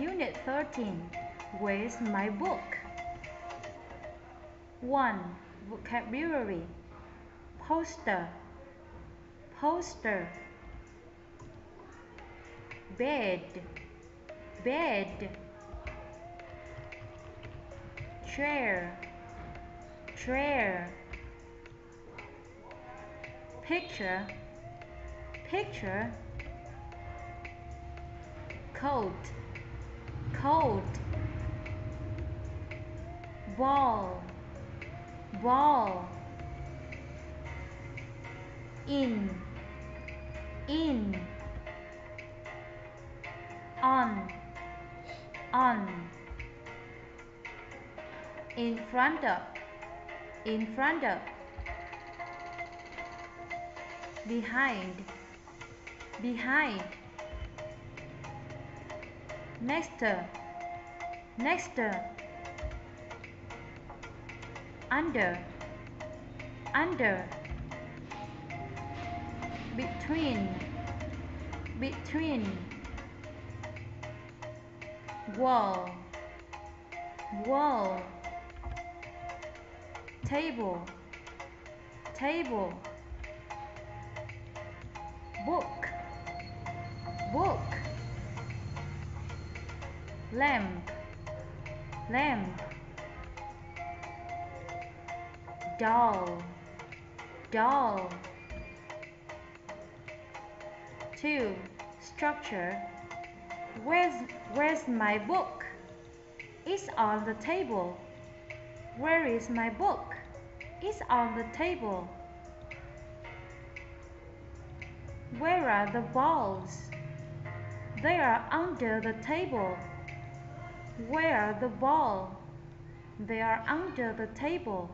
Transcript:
Unit 13 Where's my book? 1. Vocabulary. Poster. Poster. Bed. Bed. Chair. Chair. Picture. Picture. Coat coat ball. Ball. In. In. On. On. In front of. In front of. Behind. Behind next uh, next uh, under under between between wall wall table table book lamp lamp doll doll 2 structure. Where's where's my book? It's on the table. Where is my book? It's on the table. Where are the balls? They are under the table where the ball? They are under the table.